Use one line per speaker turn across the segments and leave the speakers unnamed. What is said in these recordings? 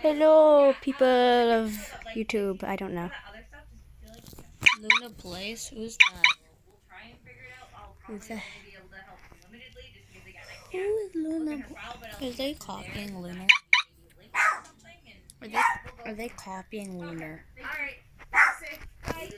Hello, people of YouTube. I don't know.
that other stuff, just feel like
Luna Place? Who's that?
we'll try and figure it out. I'll probably
Who's that?
only be able to help limitedly, just because again, I
Who
can't
is Luna?
look at her file, but I'll
Are they copying Lunar?
maybe link or something. And
Are they are they copying Lunar?
all right. Sick. Bye.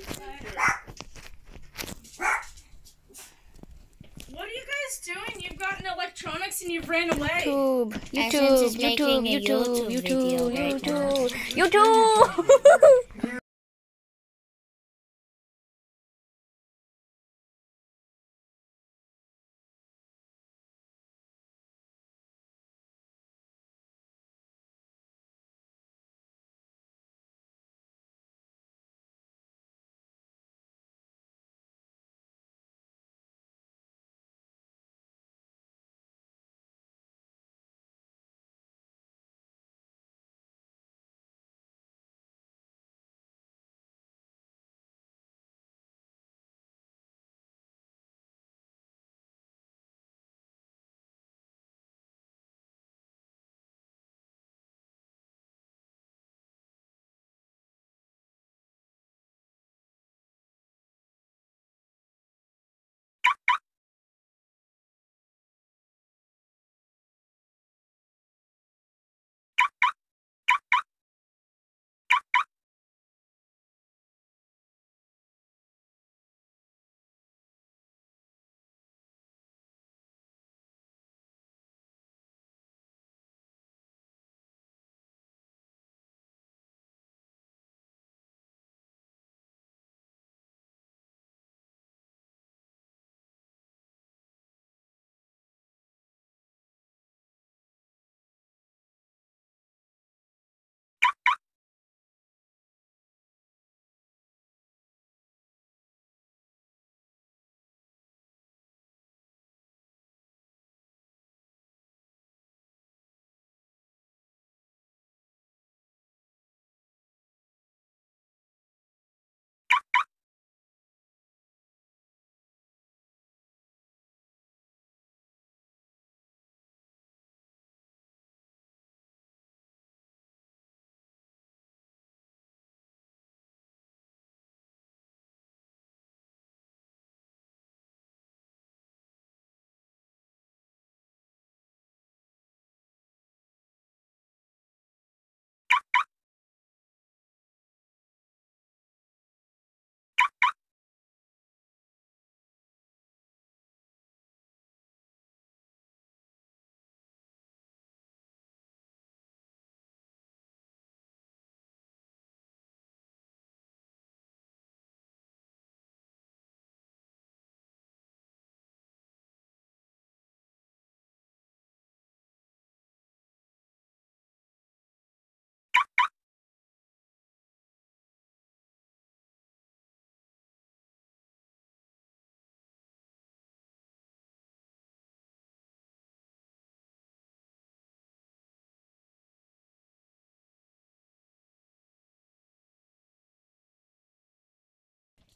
What are you guys doing? You've gotten electronics and you've ran away.
YouTube,
Essence
YouTube,
is making
YouTube, YouTube,
YouTube
YouTube, YouTube, YouTube.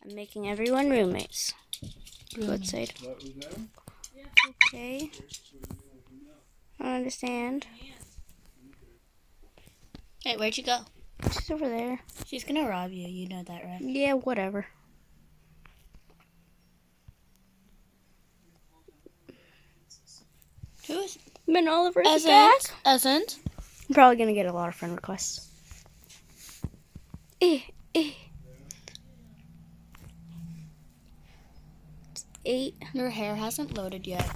I'm making everyone roommates. Go outside. Okay. I understand.
Hey, where'd you go?
She's over there.
She's gonna rob you. You know that, right?
Yeah, whatever.
Who's
Ben Oliver is back.
Essence? Essence?
I'm probably gonna get a lot of friend requests. Eh, eh. Eight.
Your hair hasn't loaded yet.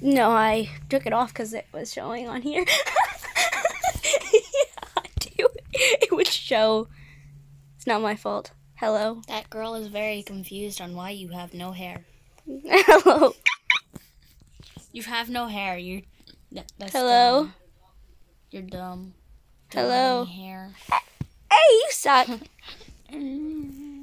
No, I took it off because it was showing on here. yeah, do. It would show. It's not my fault. Hello.
That girl is very confused on why you have no hair.
Hello.
You have no hair. You're. that's
Hello.
dumb. You're dumb. Don't
Hello.
hair.
Hey, you suck.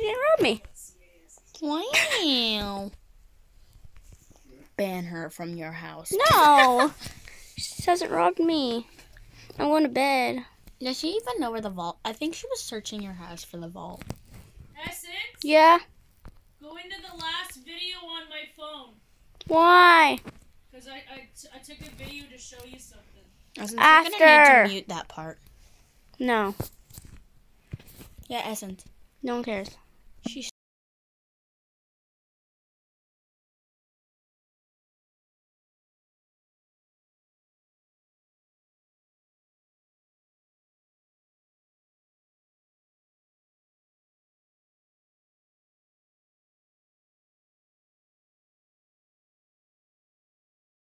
She didn't rob me.
Wow. Ban her from your house.
No. she hasn't robbed me. I'm going to bed.
Does she even know where the vault? I think she was searching your house for the vault.
Essence,
Yeah.
go into the last video on my phone.
Why?
Because I, I, t- I took a video to show you something.
Essence, you're gonna need to mute that part.
No.
Yeah, Essence.
No one cares.
She's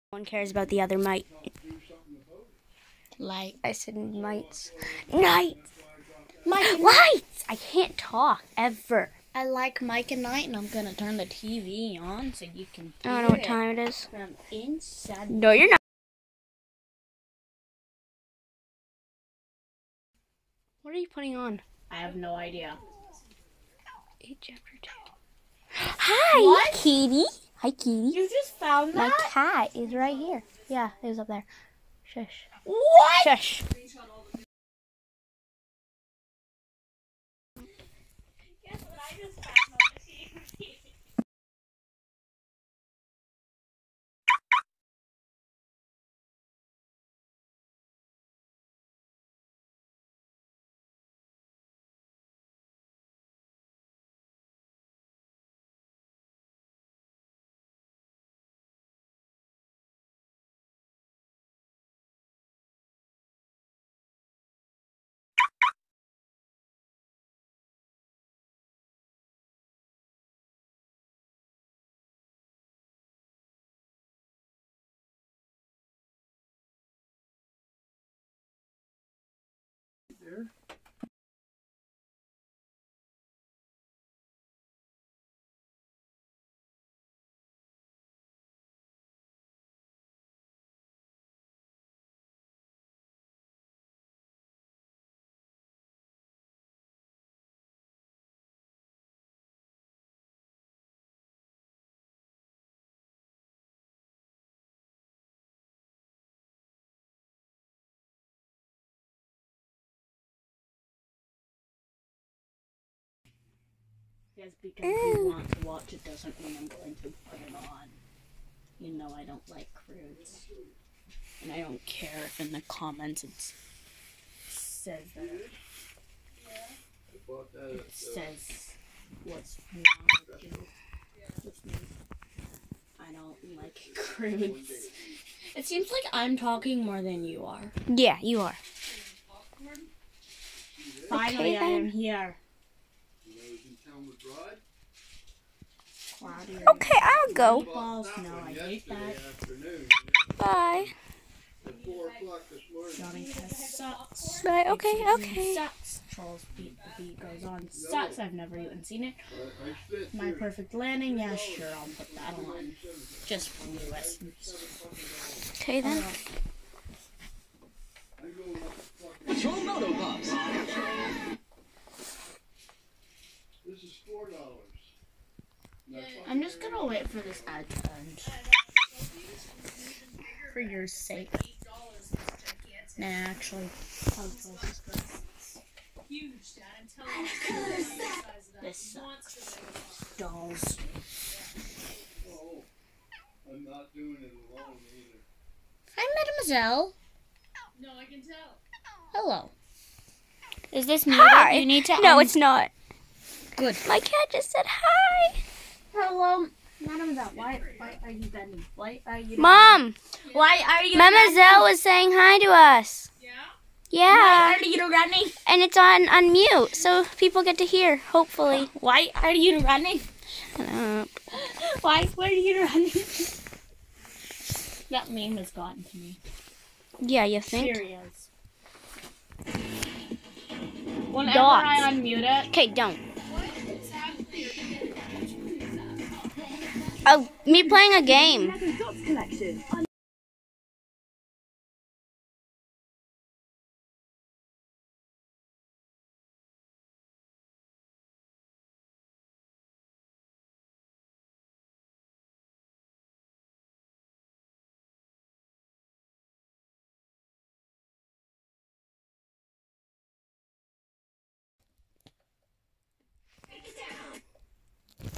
one cares about the other mite.
Light.
I said mites. Nights.
Mike.
Lights. I can't talk ever.
I like Mike and Night, and I'm gonna turn the TV on so you can.
I don't know what time it is.
From inside.
No, you're not. What are you putting on?
I have no idea.
Eight chapter two. Hi,
What?
kitty. Hi, kitty.
You just found that?
My cat is right here. Yeah, it was up there. Shush.
What?
Shush.
here.
Yes, because you eh. want to watch it doesn't mean I'm going to put it on. You know I don't like crudes. And I don't care if in the comments it says that. It says what's wrong with you. I don't like crudes. It seems like I'm talking more than you are.
Yeah, you are.
Finally, I am here. Claudia.
Okay, I'll go.
Balls. No, I hate that.
Bye.
Johnny Test sucks.
Bye. Okay, okay.
Sucks. Trolls beat the beat goes on. Sucks. I've never even seen it. My perfect landing. Yeah, sure. I'll put that on. Just for you, Essence.
Okay then.
This
I'm just gonna wait for this ad to end. For your sake. Nah, actually. I'll close this first.
Huge, Dad. I'm telling you. it's the size of that.
This
He wants to say it.
Dolls.
Oh, I'm not doing it alone either.
Hi, Mademoiselle.
No, I can tell.
Hello. Is this muted?
Hi.
You need to.
No,
un-
it's not.
good.
My cat just said hi.
Hello, Mademoiselle. Why? Why are you bending? Why are you?
Mom,
Why are you?
Mademoiselle was saying hi to us.
Yeah?
Yeah,
Why are you running?
and it's on on mute, so people get to hear. Hopefully.
Why are you running?
Uh,
Why were you running? that meme has gotten to me.
yeah, you think?
Serious. Whenever
Dots.
I unmute it,
Okay, don't. Oh, me playing a game.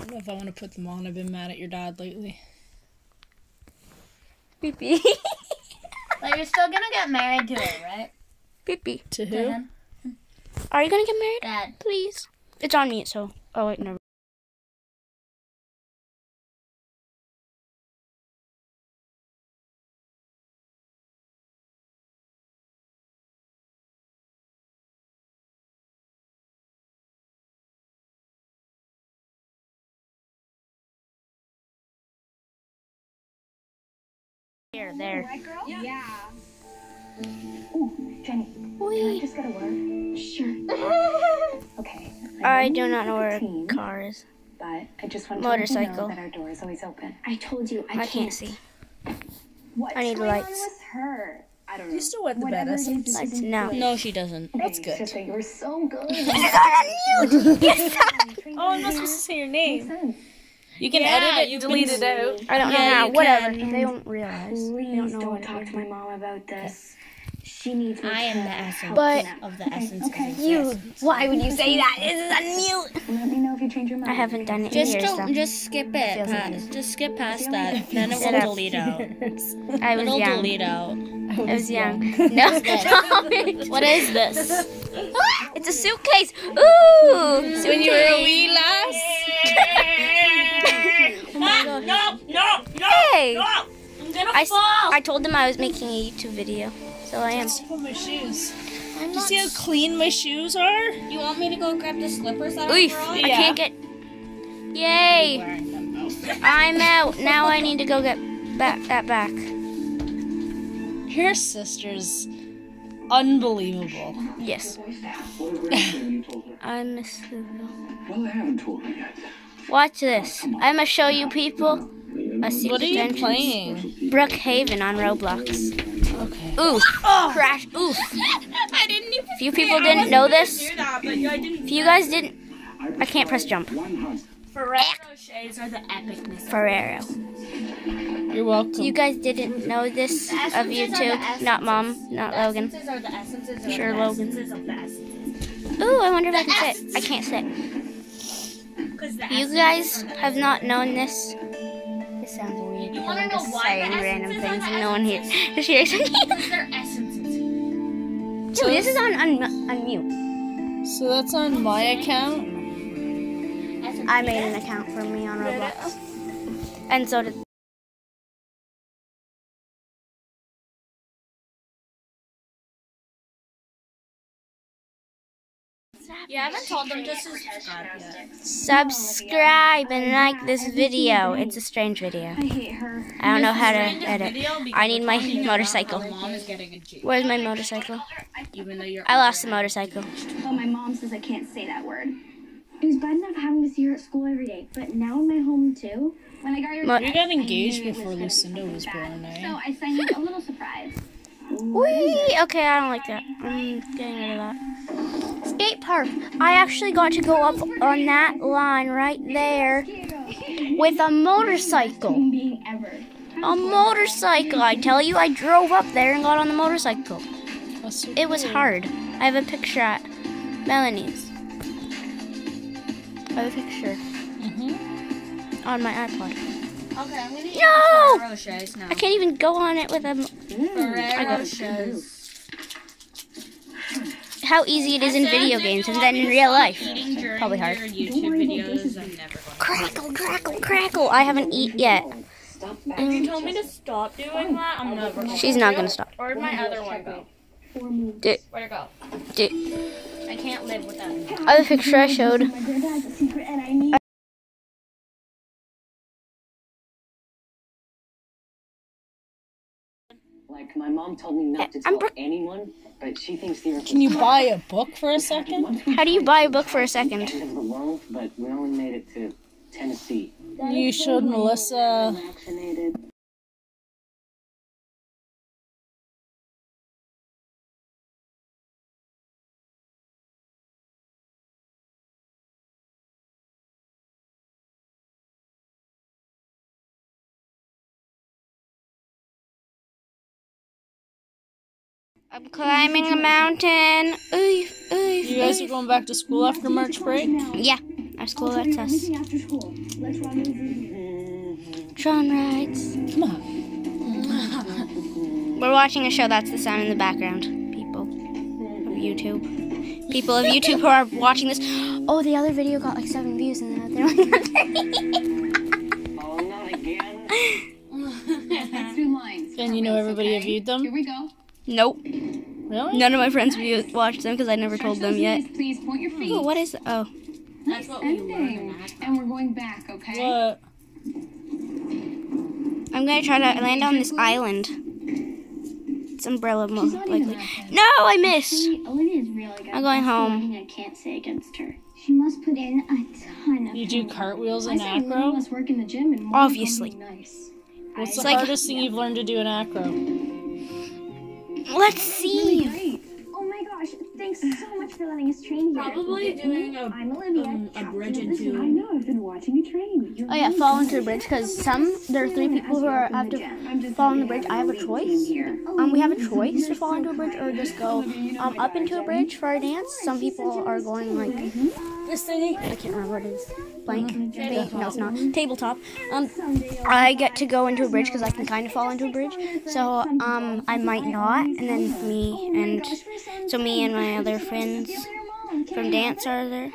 Don't know if I want to put them on. I've been mad at your dad lately.
Pee-pee.
But you're still gonna get married to her, right?
Pee-pee.
To
To
who?
him?
Are you gonna get married?
Dad.
Please. It's on mute, so. Oh, wait, never. Here, there.
Jenny, can I just get a word? Sure. okay.
I
know
do not know
have a
where a
team,
car is.
But I just want to let
Motorcycle.
know that our door is always open. I told you I,
I can't see.
What's
I need
going
lights.
on with her? I don't know.
You still wet the bed,
Whatever it is,
Essence?
this
Lights,
isn't
no.
No, she doesn't.
Okay,
That's good.
It's just that you were so good.
Oh, I'm not supposed to say your name.
Sense.
You can
Yeah,
edit it
you
delete it out.
I don't know
Yeah,
how. Whatever.
can.
They don't realize. They
Please
don't know
don't
know what
talk to my mom about this. She needs me
I am the essence
But-
of the essence of
Okay.
You. Why would you say that? This is unmute.
Let me know if you change your mind.
I haven't done it
Just
in years,
don't,
though.
just skip it.
Feels
Past, just skip past that. Then it will
up.
delete out.
I was
It'll
young.
delete out.
I was young. No.
What is this?
Ah, it's a suitcase. Ooh. Suitcase.
When you were a wee lass.
No, no, no,
Hey.
I'm gonna
I, s-
fall.
I told them I was making a YouTube video, so I am.
Put my shoes.
I'm
You
not.
see how clean my shoes are?
You want me to go grab the slippers that
Oof.
are
I
Yeah.
can't get. Yay.
wearing them though?
I'm out. Now I need to go get back that back.
Your sister's unbelievable.
Yes.
What have you told her?
I miss the.
Well, I haven't told her yet.
Watch this. I'm gonna show you people a mm, secret
What are you
entrance.
playing?
Brookhaven on Roblox.
Okay.
Oof. Crash. Oof.
I didn't even.
Few people didn't know this.
that, didn't.
If you guys didn't, I can't press jump.
One hug.
Ferrero shades are the epicness.
Ferrero.
You're welcome.
You guys didn't know this of you two, not mom, not Logan.
Essences are the essences
Sure,
the
Logan.
Essences of the essences.
Ooh, I wonder if I can sit. I can't sit.
the
You guys have not known this. This sounds weird because
wanna
I'm
know why
saying
the
random things and no one here
essences?
hears me.
Because they're essences.
Dude, this is on un- unmute.
So that's on my account.
I made an account for me on Roblox. And so did.
You haven't told them to subscribe yet.
Subscribe and like this video. It's a strange video.
I hate her.
I don't know how to edit. I need my motorcycle.
Mom is getting a
Where's my motorcycle?
even though you're.
I lost the motorcycle.
But my mom says I can't say that word. It was bad enough having to see her at school every day, but now in my home too. When I got your
Mo-
We got engaged before
gonna
Lucinda was
bad.
born, eh?
So I sent you a little surprise.
Whee! Okay, I don't like that. I'm getting rid of that. Skate park. I actually got to go up on that line right there with a motorcycle. A motorcycle. I tell you, I drove up there and got on the motorcycle. It was hard. I have a picture at Melanie's. I have a picture
Mhm.
on my iPod.
Okay, I'm gonna eat
No!
Ferrero Rochers now.
I can't even go on it with a. m-
Ferrero Rochers.
How easy it is in video games and then in real life. Probably hard.
your YouTube videos. I'm never going.
Crackle, crackle, crackle. I haven't eat yet.
If you told me to stop doing that, I'm never going
She's not gonna stop.
Where'd my other one go? Where'd it go?
I can't live without it.
Other picture I showed.
Like my mom told me not to
I'm
tell
bro-
anyone, but she thinks the earth
Can you buy a book for a second?
How do you buy a book for a second?
end of the world, but we only made it to Tennessee.
You showed Melissa.
Vaccinated.
I'm climbing a mountain. Oof, oof,
You guys are going back to school after March break?
Yeah, Our school
I'll tell
lets
you
us.
everything after school. Let's run over here.
Tron rides.
Come on.
We're watching a show. That's the sound in the background. People of YouTube. People of YouTube who are watching this. Oh, the other video got like seven views and they're like,
Oh, not again.
Let's lines.
And you know everybody have viewed them?
Here we go.
nope.
Really?
None of my friends view- watched them because I never told them yet.
Please point your feet.
Oh, what is? Oh,
That's what we
Ending.
that.
And we're going back, okay?
What?
I'm gonna try to land on this island. It's umbrella
She's
most likely. No, I missed.
Honey, Olivia's really good.
I'm going home.
I can't say against her. She must put in a ton of
You do
homework.
cartwheels
I
in
say
acro?
must work in the gym and
Obviously.
nice.
What's the
like-
hardest thing you've learned to do in acro?
Let's see.
great. Oh my gosh, thanks so much for letting us train here.
Probably doing a,
I'm Olivia.
um, a bridge
captain of the
into-
I know, I've been watching you train. You're
Oh yeah,
really
fall
good.
into the bridge because some there are three people who are have to fall in the bridge. I have a choice. Um, we have a choice to fall into a bridge or just go um up into a bridge for our dance. Some people are going like this thingy. I can't remember what it is. Blank. No, it's not. Tabletop. Um, I get to go into a bridge because I can kind of fall into a bridge. So um, I might not, and then me and so me and my other friends from dance are there.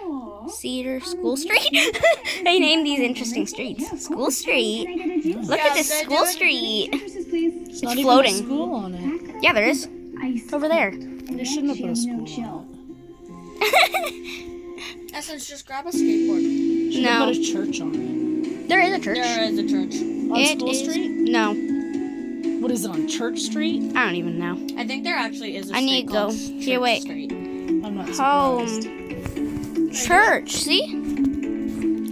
Cedar School Street. they name these interesting streets. School Street. Look at this School Street.
It's
floating.
school on it.
Yeah, there is. Over there.
They shouldn't have put a school on
Essence, just grab a skateboard.
Should
No.
have put a church on it.
There is a church.
There is a church.
On
It
School
is-
Street?
No,
What is it, on Church Street?
I don't even know.
I think there actually is a
I
street
need to go.
called
Here, wait.
Street.
I'm not
Home.
surprised.
Church. See?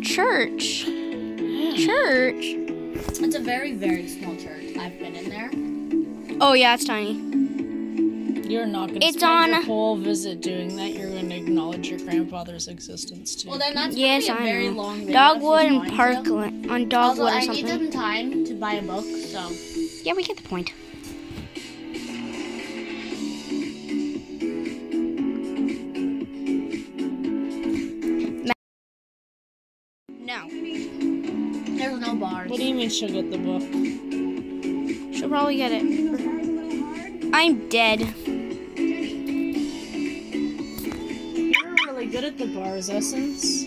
Church. Church.
It's a very, very small church. I've been in there.
Oh yeah, it's tiny.
You're not going to
It's
spend your whole visit doing that. You're going to acknowledge your grandfather's existence too.
Well, then that's
Yes,
gonna be a
I
very
know.
long video.
Dogwood and. Parkland on
Also,
Dogwood or
I need
something.
some time to buy a book, so
Yeah, we get the point. No.
there's no bars.
what do you mean she'll get the book?
She'll probably get it. I'm dead.
The bars, Essence.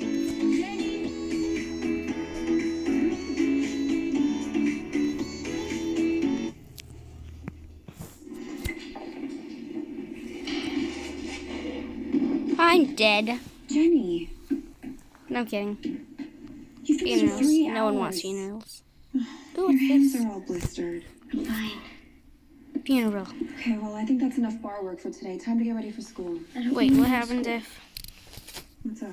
I'm dead.
Jenny,
No I'm kidding.
you've been here three
No one wants
hours.
funerals.
Your
Ooh, what's
hands
this?
are all blistered. I'm fine.
Funeral.
Okay, well, I think that's enough bar work for today. Time to get ready for school.
Wait, what happened
school.
if
What's up?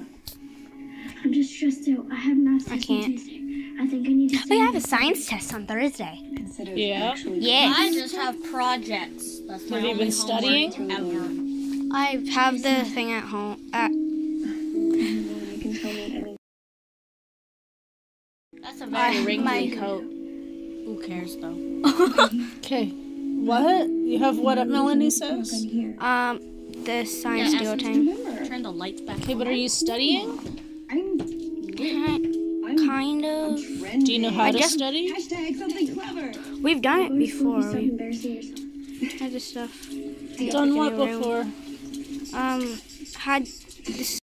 I'm just stressed out. I have math
I
test
can't.
Tuesday. I think I need to.
Oh, yeah, have a science test on Thursday.
Consider
Yeah.
Yes.
I just have projects. That's my
Have you been studying?
Ever.
I have the thing at home. At,
You can tell me any.
That's a
I-
very wrinkly
my-
coat. Who cares though?
Okay. What? You have what at Melanie says?
um, the science
Yeah,
duo
Essence,
tank.
Remember,
Turn the lights back.
Okay, but are you studying?
I'm.
Ki-
I'm
Kind of.
Do you know how
I
to
just-
study?
Hashtag something clever.
We've done it
Always feel
before.
so
We've
embarrassing yourself.
had this stuff.
Done what
in room.
before?
Um, had this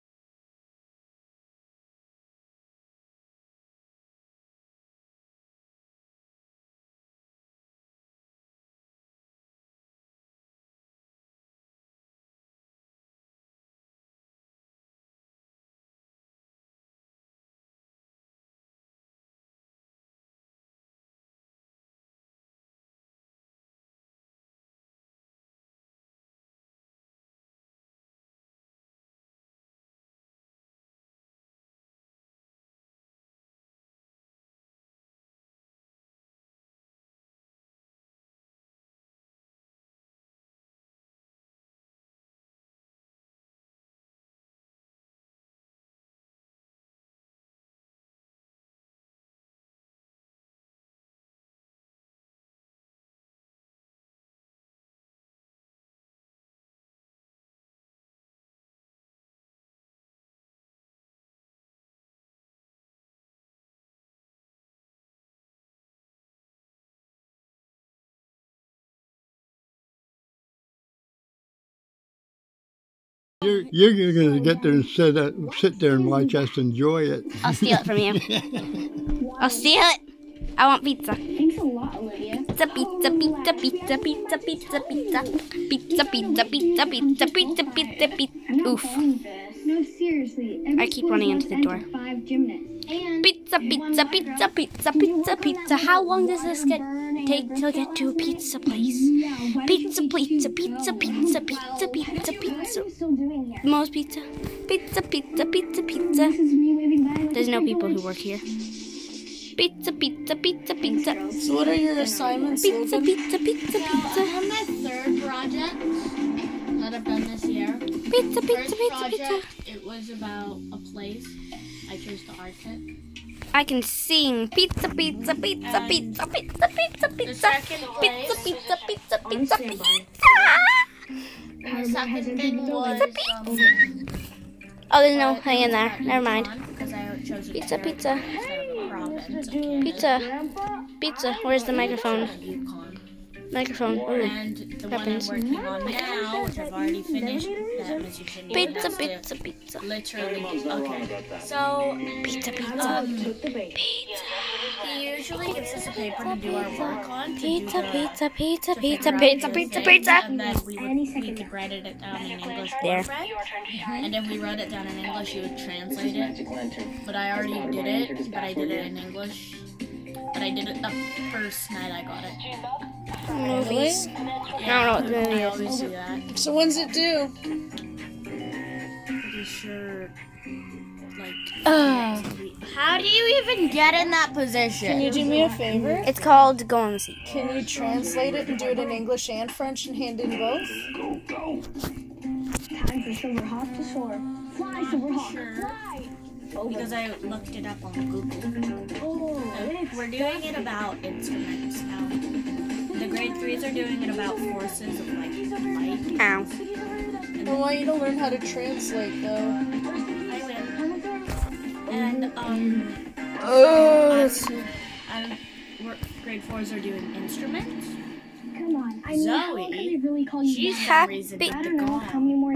You're, you're going to get there and sit, uh, sit there and watch us enjoy it.
I'll steal it from you. I'll steal it. I want pizza.
Thanks a lot, Olivia.
Pizza, pizza, pizza, pizza, pizza, pizza, pizza, pizza, pizza, pizza, pizza, pizza, pizza, pizza. Oof.
No, seriously.
I keep running into the door.
Five gymnasts. And
Pizza, pizza, pizza, pizza, pizza, pizza. How long does this get take to get to a pizza place? Pizza, pizza, pizza, pizza, pizza, pizza, pizza.
still?
The most pizza. Pizza, pizza, pizza, pizza.
This is me waving bye with
There's no people who work here. Pizza, pizza, pizza, pizza.
So what are your assignments,
Pizza,
Logan?
pizza, pizza,
I
pizza.
have my third project that I've done this year.
Pizza, pizza,
First
pizza, pizza.
project, it was about a place. I chose the Arctic.
I can sing. Pizza, pizza, pizza, pizza, pizza, pizza, pizza. Pizza, pizza, pizza, pizza, pizza.
the second thing was um,
Oh, there's no thing in there. Never mind.
Because I chose a
Pizza, pizza.
instead of a province of Canada.
Pizza. Pizza. Where's the microphone? Microphone. Ooh.
And
Weapons.
one I'm working on now, which I've already finished, that was you shouldn't even
Pizza, pizza, pizza.
Literally, okay. So,
Pizza, pizza.
um, he usually gives us a paper to do our work on. to
Pizza, pizza, pizza, pizza, pizza, pizza,
thing,
pizza.
And then we, would, we could write it down in English
There.
perfect. And if we wrote it down in English, you would translate it. But I already did it, but I did it in English. But I did it the first night I got it.
Movies. I don't know what the movie
I
is.
always do that.
So when's it due?
Pretty sure, like,
Oh.
how do you even get in that position?
Can you do me a favor?
It's called Go on the
Can you translate it and do it in English and French and hand in both?
Time for Silverhawk to soar. Fly, Silverhawk.
Sure.
Fly.
Because I looked it up on Google.
Oh,
Uh, We're doing it about instruments now. The grade threes are doing it about forces of like light.
Ow.
And
I want you to learn how to translate though.
I will. And um,
Oh,
I'm, we're, grade fours are doing instruments.
come on. I mean, how long can
Zoe,
they really call you
She's
Happy-
I don't know how many more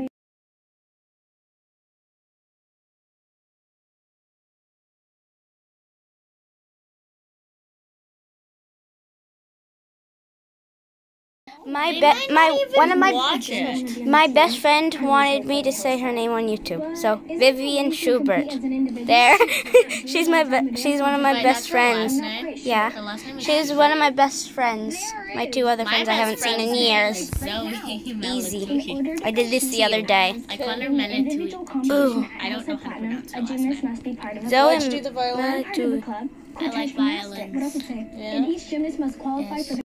My
They
be- my one of my my best friend wanted me to say her name on YouTube. So Vivian Schubert. There, she's my be- she's one of my
Wait,
best
that's her last
friends. Yeah,
last name is
she's one of my best friends. My two other friends I haven't seen in years. Easy. I did this the other day.
I called her Menetu.
Ooh.
I don't know how to pronounce her last name.
must be part of a
Zoe
Why'd do the violin?
part of the club.
I like
What else
violins.
say?
Yeah.
And each gymnast must qualify
Yes.
for the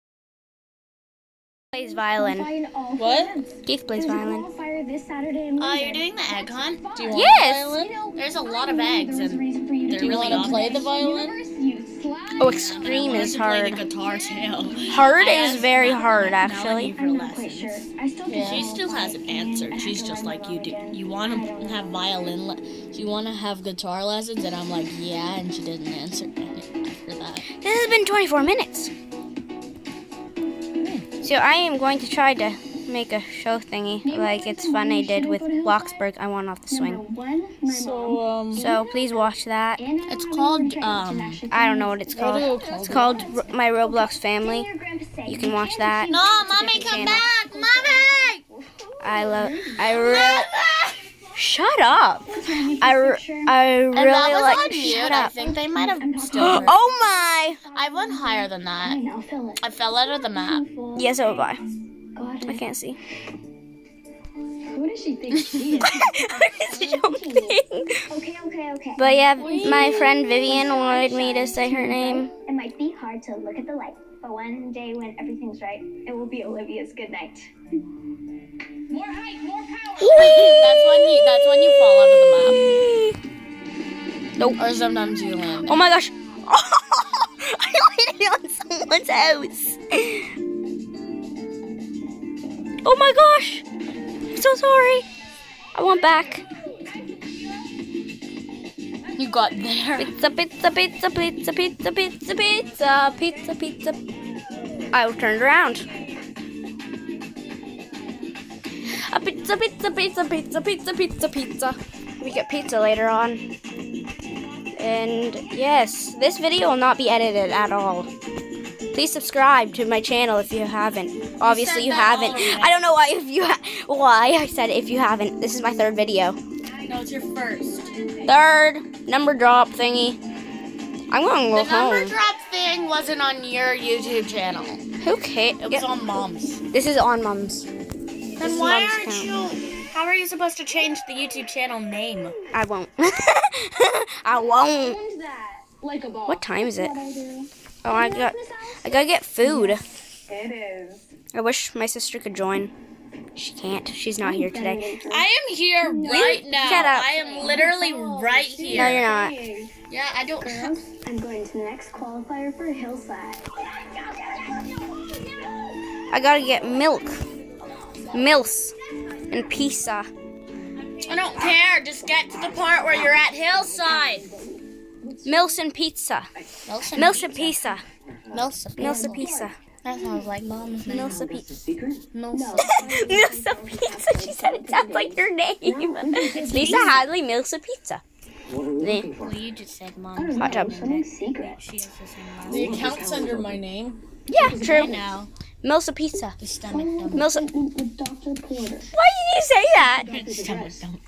plays violin.
qualify in all
What?
four.
Keith plays
There's
violin.
qualifier this Saturday and
Oh,
Monday.
you're doing the egg hunt?
Do you want
Yes.
the violin?
There's a lot of eggs
There was a
and
you to
they're
Do you
really
want to play the violin?
Oh, extreme is hard.
to play the guitar too.
Hard
I
is very hard, actually.
I'm not quite sure. I still
Yeah.
She still hasn't answered. She's just like you do. You want to have violin? Le- you want to have guitar lessons? And I'm like, yeah. And she didn't answer after that.
This has been 24 minutes. So I am going to try to make a show thingy like it's fun I did with Bloxburg. I won off the swing.
One,
So, um,
So please watch that.
It's called, um,
I don't know what it's
what
called. It's called R- My Roblox Family.
Your grandpa say,
You can watch that.
No, mommy, come back, mommy!
I love. I really. Shut up. I,
And that
really
was
like.
on mute.
Shut
I think they might have still.
Oh my.
I went higher than that.
I'll.
I fell out of the map.
Yes, so have I.
Um, God,
I can't see.
who does she think she is?
it's jumping.
okay, okay, okay.
But yeah, my friend Vivian wanted me to say her name.
It might be hard to look at the light, but one day when everything's right, it will be Olivia's good night.
More height, more power.
That's when you. That's when you fall out of the map.
Nope.
Or sometimes you land.
Oh my gosh. I landed on someone's house. Oh my gosh. I'm so sorry. I want back.
You got there.
Pizza, pizza, pizza, pizza, pizza, pizza, pizza, pizza, pizza. I turned around. A pizza, pizza, pizza, pizza, pizza, pizza, pizza. We get pizza later on. And yes, this video will not be edited at all. Please subscribe to my channel if you haven't. Obviously you,
that
haven't. I don't know why if you ha- why I said if you haven't. This is my third video.
No, it's your first.
Third number drop thingy. I'm gonna go
The number
home.
drop thing wasn't on your YouTube channel.
Who cares?
It was on Mom's.
This is on mom's.
Then
is
why
Mom's
aren't
account.
you? How are you supposed to change the YouTube channel name?
I won't. I won't.
And that, like a ball.
What time is it?
What I do.
Oh, I got. I gotta get food.
It is.
I wish my sister could join. She can't. She's not here today.
I am here right now.
Shut up.
I am literally right here.
No,
here.
you're not.
Yeah, I don't.
I'm going to the next qualifier for Hillside.
I gotta get milk, milks, and pizza.
I don't care. Just get to the part where you're at Hillside.
Milks and pizza.
Milks
Milks and pizza.
Milks and pizza.
Milks and pizza.
That sounds like mom's name.
Milks and pizza.
Secret?
Milks.
Milks pizza. She said it sounds like your name. Lisa Hadley, Milks and pizza.
What are we
Then-
Well, you just said mom's
Hot tub.
Secret.
The same last
The
name.
account's under my name.
Yeah,
I
true.
know.
Milks and pizza.
The stomach dump.
Milks. And-
With Dr. Porter.
Why did you say that?
Stomach dump.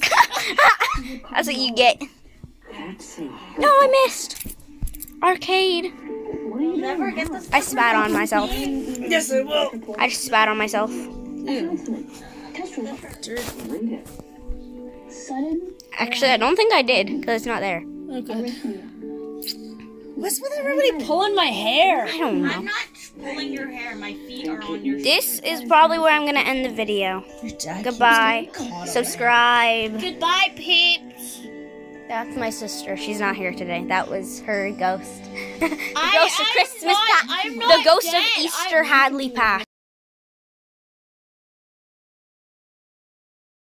That's what you get. No, I missed. Arcade.
What are you
Never get this.
I spat on myself.
Yes, I will.
I just spat on myself.
Test result.
Read it.
Sudden
Actually, I don't think I did because it's not there.
arrhythmia.
What's with everybody pulling my hair?
I don't know.
I'm not pulling your hair. My feet are on your.
This is probably where I'm gonna end the video. Goodbye. Subscribe.
Goodbye, peeps.
That's my sister. She's not here today. That was her ghost. the
I-
ghost of
I'm
Christmas
not-
past.
I'm
The ghost
dead.
of Easter Hadley past.